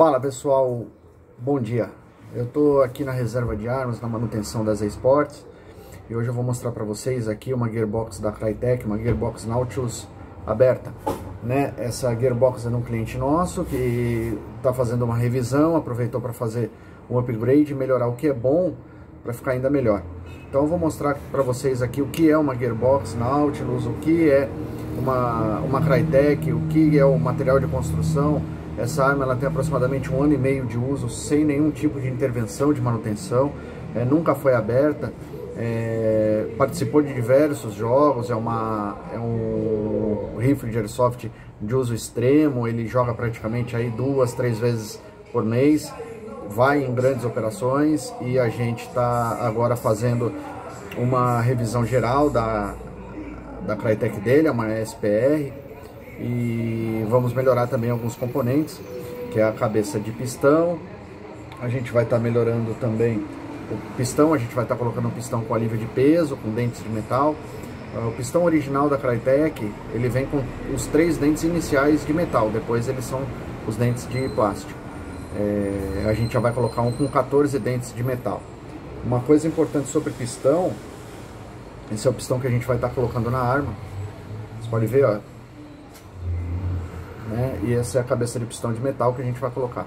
Fala pessoal, bom dia. Eu estou aqui na reserva de armas, na manutenção das esportes e hoje eu vou mostrar para vocês aqui uma gearbox da Crytek, uma gearbox Nautilus aberta. Né? Essa gearbox é de um cliente nosso que está fazendo uma revisão, aproveitou para fazer um upgrade, melhorar o que é bom para ficar ainda melhor. Então eu vou mostrar para vocês aqui o que é uma gearbox Nautilus, o que é uma, uma Crytek, o que é o material de construção, essa arma ela tem aproximadamente um ano e meio de uso sem nenhum tipo de intervenção de manutenção, é, nunca foi aberta, é, participou de diversos jogos, é, uma, é um rifle de airsoft de uso extremo, ele joga praticamente aí duas, três vezes por mês, vai em grandes operações e a gente está agora fazendo uma revisão geral da, da Crytek dele, é uma SPR, e vamos melhorar também alguns componentes, que é a cabeça de pistão. A gente vai estar tá melhorando também o pistão, a gente vai estar tá colocando um pistão com alívio de peso, com dentes de metal. Ah, o pistão original da Crytek, ele vem com os três dentes iniciais de metal, depois eles são os dentes de plástico. É, a gente já vai colocar um com 14 dentes de metal. Uma coisa importante sobre pistão, esse é o pistão que a gente vai estar tá colocando na arma. Você pode ver, ó, né? E essa é a cabeça de pistão de metal que a gente vai colocar,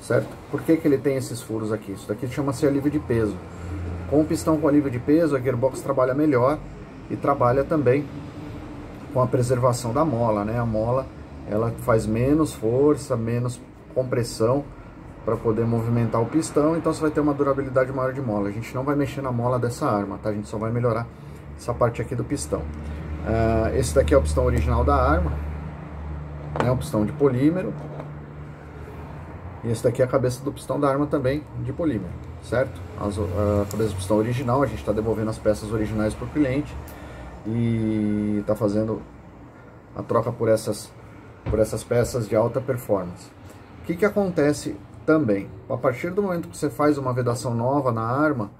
certo? Por que, que ele tem esses furos aqui? Isso daqui chama-se alívio de peso. Com o pistão com alívio de peso, a gearbox trabalha melhor e trabalha também com a preservação da mola, né? A mola, ela faz menos força, menos compressão para poder movimentar o pistão, então você vai ter uma durabilidade maior de mola. A gente não vai mexer na mola dessa arma, tá? A gente só vai melhorar essa parte aqui do pistão. Uh, esse daqui é o pistão original da arma, né, um pistão de polímero. E esse daqui é a cabeça do pistão da arma também de polímero, certo? As, a cabeça do pistão original, a gente está devolvendo as peças originais para o cliente e está fazendo a troca por essas, por essas peças de alta performance. O que, que acontece também? A partir do momento que você faz uma vedação nova na arma,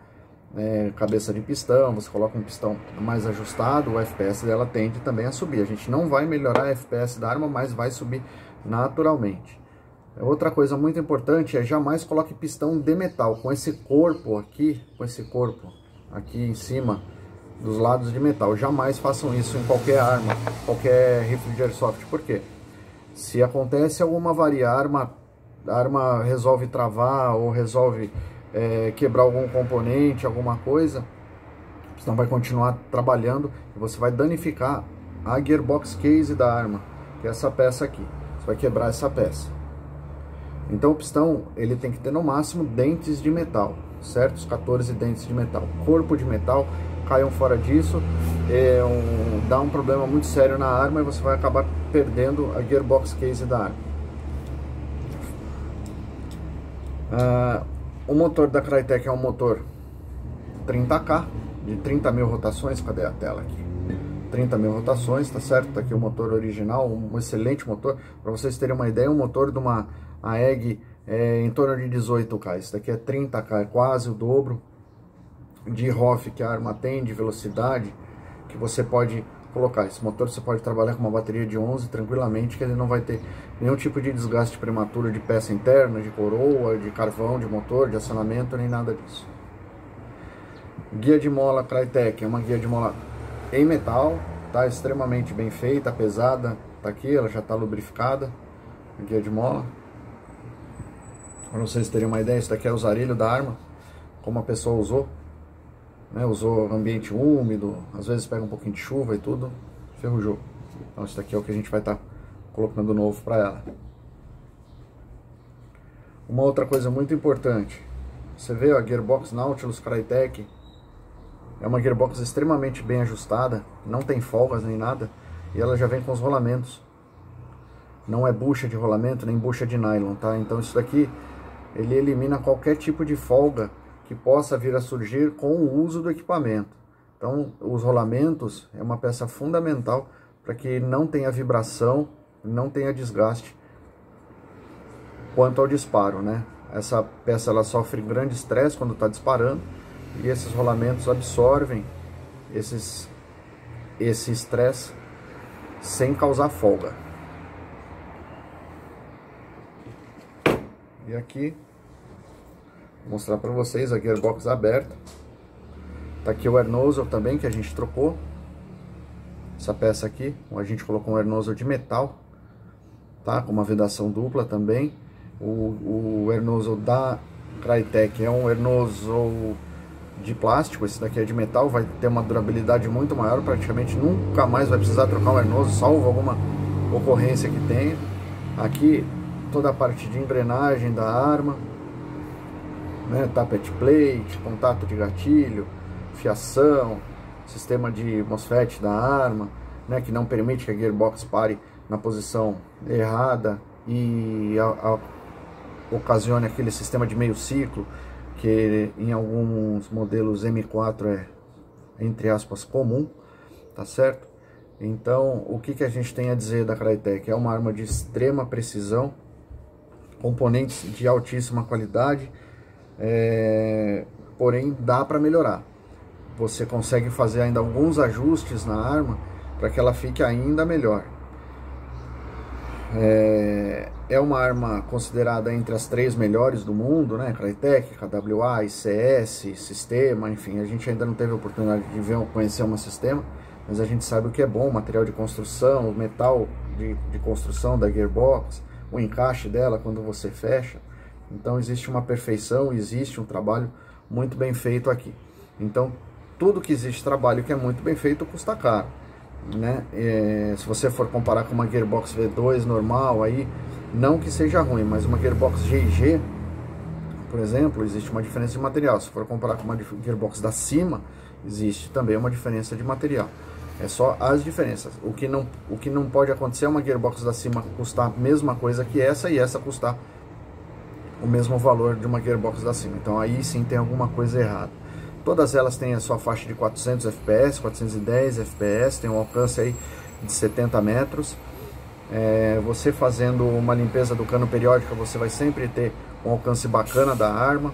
é, cabeça de pistão, você coloca um pistão mais ajustado, o FPS dela tende também a subir. A gente não vai melhorar a FPS da arma, mas vai subir naturalmente. Outra coisa muito importante é jamais coloque pistão de metal, com esse corpo aqui, com esse corpo aqui em cima dos lados de metal. Jamais façam isso em qualquer arma, qualquer rifle de airsoft. Por quê? Se acontece alguma varia, a arma, a arma resolve travar ou resolve é, quebrar algum componente, alguma coisa, senão vai continuar trabalhando e você vai danificar a gearbox case da arma, que é essa peça aqui. Você vai quebrar essa peça. Então o pistão ele tem que ter no máximo dentes de metal, certo? Os 14 dentes de metal. Corpo de metal, caiam fora disso, é um, dá um problema muito sério na arma e você vai acabar perdendo a gearbox case da arma. Uh, o motor da Crytek é um motor 30K, de 30 mil rotações, cadê a tela aqui? 30 mil rotações, tá certo? Tá aqui o motor original, um excelente motor. Para vocês terem uma ideia, um motor de uma AEG é em torno de 18K. Isso daqui é 30K, é quase o dobro de ROF que a arma tem, de velocidade, que você pode colocar. Esse motor você pode trabalhar com uma bateria de 11 tranquilamente, que ele não vai ter nenhum tipo de desgaste prematuro de peça interna, de coroa, de carvão, de motor, de acionamento, nem nada disso. Guia de mola Crytek é uma guia de mola em metal, tá extremamente bem feita, pesada, tá aqui, ela já está lubrificada, guia de mola. Para vocês terem uma ideia, isso daqui é o zarilho da arma, como a pessoa usou né, usou ambiente úmido, às vezes pega um pouquinho de chuva e tudo, ferrujou. Então isso daqui é o que a gente vai estar tá colocando novo para ela. Uma outra coisa muito importante, você vê a Gearbox Nautilus Crytek, é uma gearbox extremamente bem ajustada, não tem folgas nem nada, e ela já vem com os rolamentos. Não é bucha de rolamento, nem bucha de nylon, tá? Então isso daqui, ele elimina qualquer tipo de folga que possa vir a surgir com o uso do equipamento. Então, os rolamentos é uma peça fundamental para que não tenha vibração, não tenha desgaste quanto ao disparo, né? Essa peça ela sofre grande estresse quando está disparando e esses rolamentos absorvem esses esse estresse sem causar folga. E aqui, vou mostrar para vocês a gearbox aberta. Tá aqui o air nozzle também que a gente trocou. Essa peça aqui, a gente colocou um air nozzle de metal, tá? Com uma vedação dupla também. O, o air nozzle da Crytek é um air nozzle de plástico, esse daqui é de metal, vai ter uma durabilidade muito maior, praticamente nunca mais vai precisar trocar um air nozzle, salvo alguma ocorrência que tenha. Aqui toda a parte de engrenagem da arma, né, tapete plate, contato de gatilho, fiação, sistema de MOSFET da arma, né, que não permite que a gearbox pare na posição errada e a, a, ocasione aquele sistema de meio ciclo que em alguns modelos M4 é entre aspas comum, tá certo? Então, o que, que a gente tem a dizer da Crytek? É uma arma de extrema precisão, componentes de altíssima qualidade, é, porém dá para melhorar. Você consegue fazer ainda alguns ajustes na arma para que ela fique ainda melhor. É, é, uma arma considerada entre as três melhores do mundo, né? Crytek, KWA, ICS, Sistema, enfim, a gente ainda não teve a oportunidade de ver, conhecer uma Sistema, mas a gente sabe o que é bom, o material de construção, o metal de, de construção da gearbox, o encaixe dela quando você fecha. Então existe uma perfeição, existe um trabalho muito bem feito aqui. Então tudo que existe trabalho que é muito bem feito custa caro. Né? É, se você for comparar com uma Gearbox V2 normal, aí não que seja ruim, mas uma Gearbox GG, por exemplo, existe uma diferença de material. Se for comparar com uma Gearbox da cima, existe também uma diferença de material. É só as diferenças. O que não, o que não pode acontecer é uma Gearbox da cima custar a mesma coisa que essa e essa custar o mesmo valor de uma Gearbox da cima. Então aí sim tem alguma coisa errada. Todas elas têm a sua faixa de 400 FPS, 410 FPS, tem um alcance aí de 70 metros. É, você fazendo uma limpeza do cano periódica, você vai sempre ter um alcance bacana da arma.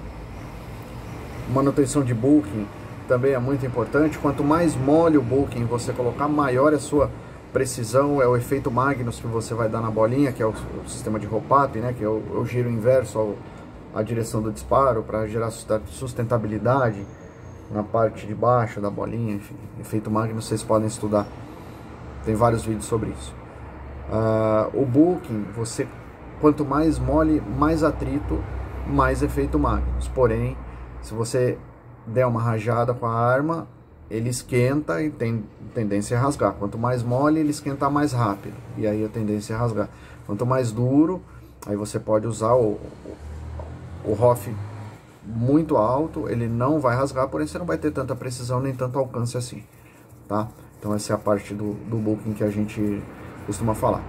Manutenção de booking também é muito importante. Quanto mais mole o booking você colocar, maior é a sua precisão, é o efeito Magnus que você vai dar na bolinha, que é o, o sistema de roll-up, né, que é o, o giro inverso ao, à direção do disparo, para gerar sustentabilidade na parte de baixo da bolinha, enfim, efeito Magnus vocês podem estudar, tem vários vídeos sobre isso. Uh, o booking, você quanto mais mole, mais atrito, mais efeito Magnus. Porém, se você der uma rajada com a arma, ele esquenta e tem tendência a rasgar. Quanto mais mole, ele esquenta mais rápido. E aí a tendência é rasgar. Quanto mais duro, aí você pode usar o, o, o muito alto, ele não vai rasgar, porém você não vai ter tanta precisão nem tanto alcance assim, tá? Então essa é a parte do, do booking que a gente costuma falar.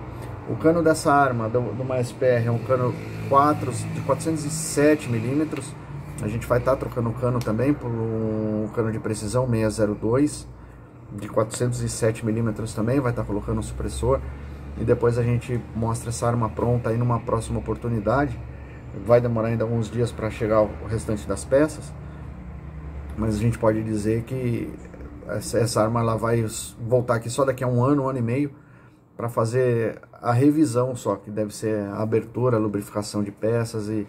O cano dessa arma, do, do MSPR, é um cano 4, de 407 milímetros. A gente vai estar tá trocando o cano também por um cano de precisão 602 de 407 milímetros também, vai estar tá colocando um supressor. E depois a gente mostra essa arma pronta aí numa próxima oportunidade vai demorar ainda alguns dias para chegar o restante das peças, mas a gente pode dizer que essa, essa arma ela vai voltar aqui só daqui a um ano, um ano e meio, para fazer a revisão só, que deve ser a abertura, a lubrificação de peças e,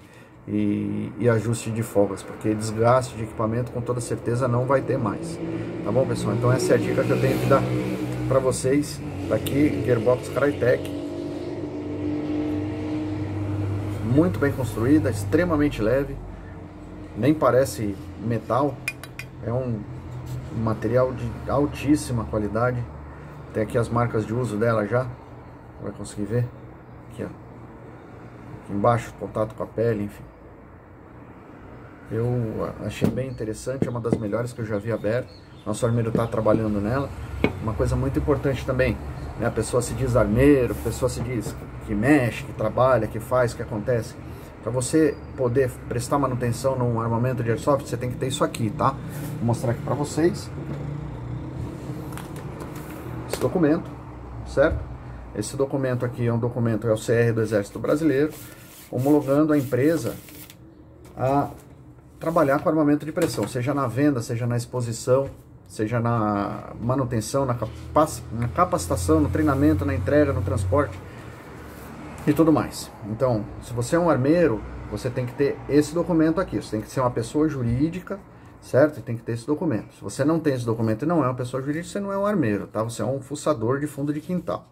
e, e, ajuste de folgas, porque desgaste de equipamento com toda certeza não vai ter mais. Tá bom, pessoal? Então essa é a dica que eu tenho que dar para vocês daqui, Gearbox Crytek muito bem construída, extremamente leve, nem parece metal, é um material de altíssima qualidade. Tem aqui as marcas de uso dela já, vai conseguir ver. Aqui, ó. Aqui embaixo, contato com a pele, enfim. Eu achei bem interessante, é uma das melhores que eu já vi aberto. Nosso armeiro está trabalhando nela. Uma coisa muito importante também, né? A pessoa se diz armeiro, a pessoa se diz que mexe, que trabalha, que faz, que acontece. Para você poder prestar manutenção num armamento de airsoft, você tem que ter isso aqui, tá? Vou mostrar aqui para vocês. Esse documento, certo? Esse documento aqui é um documento, é o CR do Exército Brasileiro, homologando a empresa a trabalhar com armamento de pressão, seja na venda, seja na exposição, seja na manutenção, na, na capacitação, no treinamento, na entrega, no transporte e tudo mais. Então, se você é um armeiro, você tem que ter esse documento aqui. Você tem que ser uma pessoa jurídica, certo? E tem que ter esse documento. Se você não tem esse documento e não é uma pessoa jurídica, você não é um armeiro, tá? Você é um fuçador de fundo de quintal.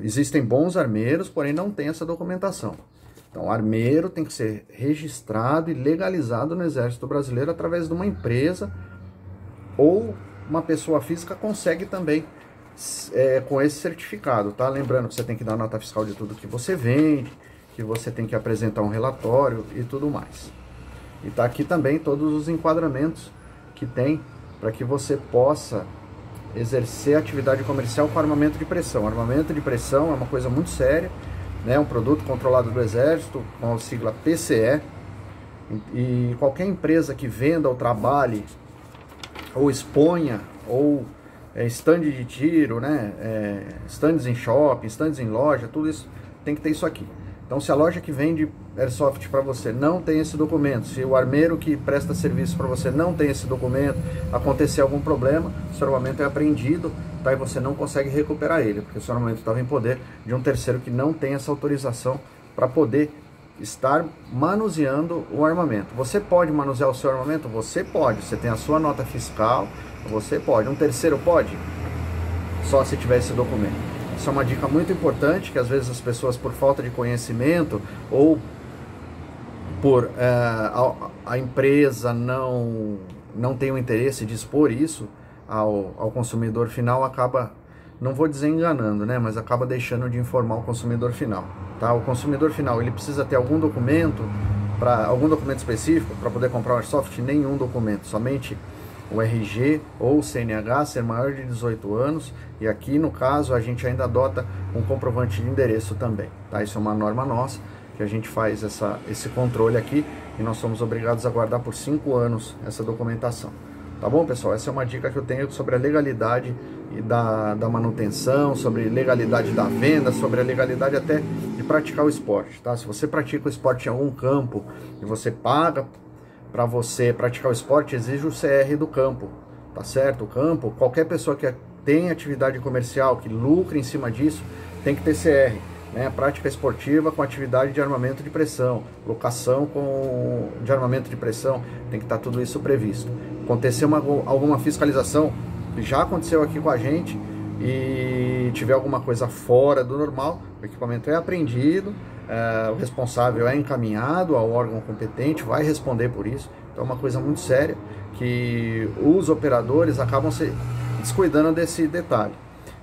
Existem bons armeiros, porém não tem essa documentação. Então, armeiro tem que ser registrado e legalizado no Exército Brasileiro através de uma empresa ou uma pessoa física consegue também é, com esse certificado, tá? Lembrando que você tem que dar nota fiscal de tudo que você vende, que você tem que apresentar um relatório e tudo mais. E tá aqui também todos os enquadramentos que tem para que você possa exercer atividade comercial com armamento de pressão. Armamento de pressão é uma coisa muito séria, né? um produto controlado do Exército, com a sigla PCE, e qualquer empresa que venda ou trabalhe, ou exponha, ou é, stand de tiro, né? É, stands em shopping, stands em loja, tudo isso tem que ter isso aqui. Então, se a loja que vende airsoft para você não tem esse documento, se o armeiro que presta serviço para você não tem esse documento, acontecer algum problema, o seu armamento é apreendido tá? e você não consegue recuperar ele, porque o seu armamento estava em poder de um terceiro que não tem essa autorização para poder estar manuseando o armamento. Você pode manusear o seu armamento? Você pode. Você tem a sua nota fiscal, você pode. Um terceiro pode? Só se tiver esse documento. Isso é uma dica muito importante que às vezes as pessoas, por falta de conhecimento ou por é, a, a, empresa não, não tem o interesse de expor isso ao, ao consumidor final, acaba, não vou dizer enganando, né, mas acaba deixando de informar o consumidor final. Tá? O consumidor final ele precisa ter algum documento, para algum documento específico para poder comprar o airsoft? Nenhum documento, somente o RG ou o CNH ser maior de 18 anos e aqui no caso a gente ainda adota um comprovante de endereço também, tá? Isso é uma norma nossa que a gente faz essa, esse controle aqui e nós somos obrigados a guardar por 5 anos essa documentação. Tá bom, pessoal? Essa é uma dica que eu tenho sobre a legalidade da, da manutenção, sobre legalidade da venda, sobre a legalidade até de praticar o esporte, tá? Se você pratica o esporte em algum campo e você paga para você praticar o esporte exige o CR do campo, tá certo? O campo, qualquer pessoa que tem atividade comercial, que lucre em cima disso, tem que ter CR. Né? Prática esportiva com atividade de armamento de pressão, locação com, de armamento de pressão, tem que estar tá tudo isso previsto. Aconteceu uma, alguma fiscalização, já aconteceu aqui com a gente, e tiver alguma coisa fora do normal, o equipamento é apreendido, é, o responsável é encaminhado ao órgão competente, vai responder por isso. Então é uma coisa muito séria que os operadores acabam se descuidando desse detalhe.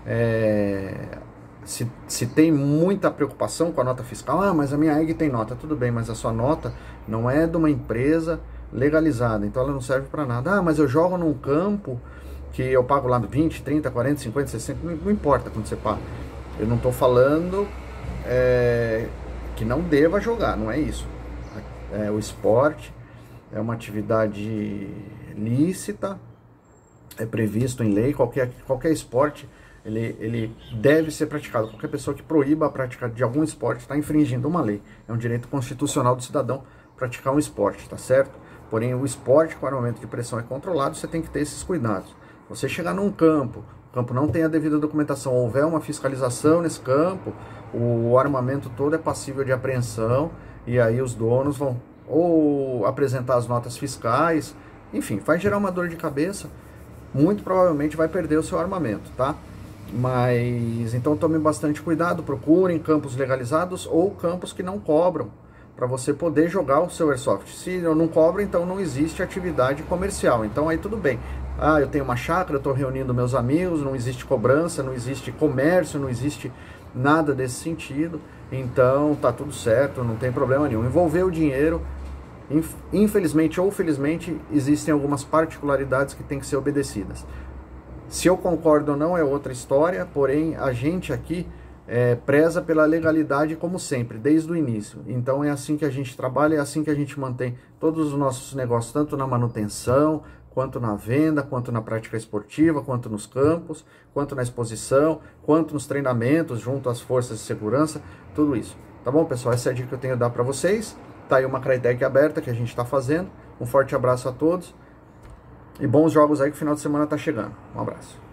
É, se, se tem muita preocupação com a nota fiscal, ah, mas a minha EG tem nota, tudo bem, mas a sua nota não é de uma empresa legalizada, então ela não serve para nada. Ah, mas eu jogo num campo que eu pago lá 20, 30, 40, 50, 60, não, não importa quando você paga. Eu não estou falando é, que não deva jogar, não é isso. É, o esporte é uma atividade lícita, é previsto em lei, qualquer, qualquer esporte ele, ele deve ser praticado. Qualquer pessoa que proíba a prática de algum esporte está infringindo uma lei. É um direito constitucional do cidadão praticar um esporte, tá certo? Porém, o esporte com armamento de pressão é controlado, você tem que ter esses cuidados. Você chegar num campo, o campo não tem a devida documentação, houver uma fiscalização nesse campo, o armamento todo é passível de apreensão e aí os donos vão ou apresentar as notas fiscais, enfim, vai gerar uma dor de cabeça, muito provavelmente vai perder o seu armamento, tá? Mas então tome bastante cuidado, procurem campos legalizados ou campos que não cobram para você poder jogar o seu airsoft. Se não cobro, então não existe atividade comercial. Então aí tudo bem. Ah, eu tenho uma chácara, estou reunindo meus amigos, não existe cobrança, não existe comércio, não existe nada desse sentido. Então tá tudo certo, não tem problema nenhum. Envolver o dinheiro, infelizmente ou felizmente, existem algumas particularidades que têm que ser obedecidas. Se eu concordo ou não é outra história, porém a gente aqui é, preza pela legalidade como sempre, desde o início. Então é assim que a gente trabalha, é assim que a gente mantém todos os nossos negócios, tanto na manutenção, quanto na venda, quanto na prática esportiva, quanto nos campos, quanto na exposição, quanto nos treinamentos junto às forças de segurança, tudo isso. Tá bom, pessoal? Essa é a dica que eu tenho a dar para vocês. Tá aí uma Crytek aberta que a gente está fazendo. Um forte abraço a todos e bons jogos aí que o final de semana tá chegando. Um abraço.